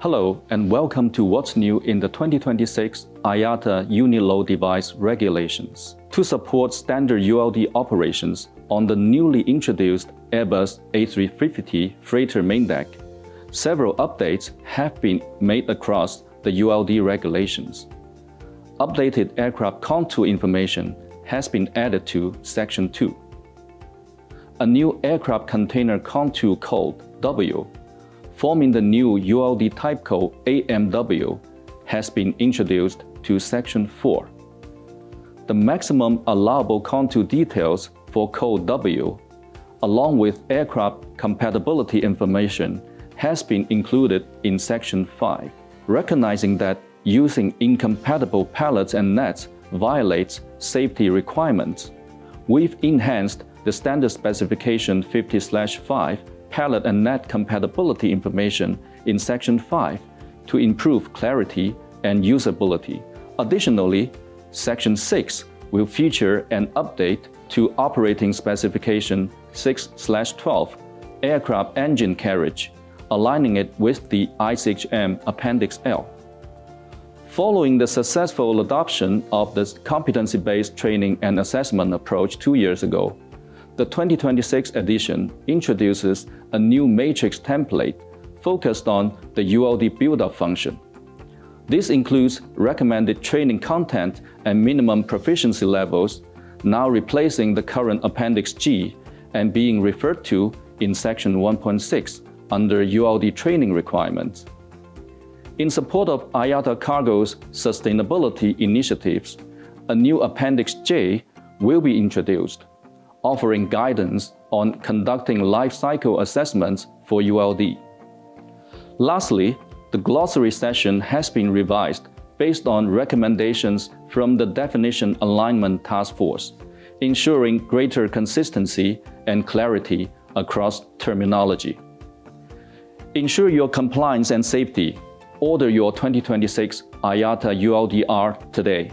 Hello, and welcome to what's new in the 2026 IATA Unit Load Device regulations. To support standard ULD operations on the newly introduced Airbus A350 freighter main deck, several updates have been made across the ULD regulations. Updated aircraft contour information has been added to Section 2. A new aircraft container contour code W, forming the new ULD type code AMW, has been introduced to Section 4. The maximum allowable contour details for code W, along with aircraft compatibility information, has been included in Section 5, recognizing that using incompatible pallets and nets violates safety requirements. We've enhanced the standard specification 50-5 pallet and net compatibility information in Section 5 to improve clarity and usability. Additionally, Section 6 will feature an update to operating specification 6-12 aircraft engine carriage aligning it with the ICHM Appendix L. Following the successful adoption of the competency-based training and assessment approach two years ago, the 2026 edition introduces a new matrix template focused on the ULD build-up function. This includes recommended training content and minimum proficiency levels, now replacing the current Appendix G and being referred to in Section 1.6 under ULD training requirements. In support of IATA Cargo's sustainability initiatives, a new Appendix J will be introduced, offering guidance on conducting life cycle assessments for ULD. Lastly, the glossary session has been revised based on recommendations from the Definition Alignment Task Force, ensuring greater consistency and clarity across terminology. Ensure your compliance and safety. Order your 2026 IATA ULDR today.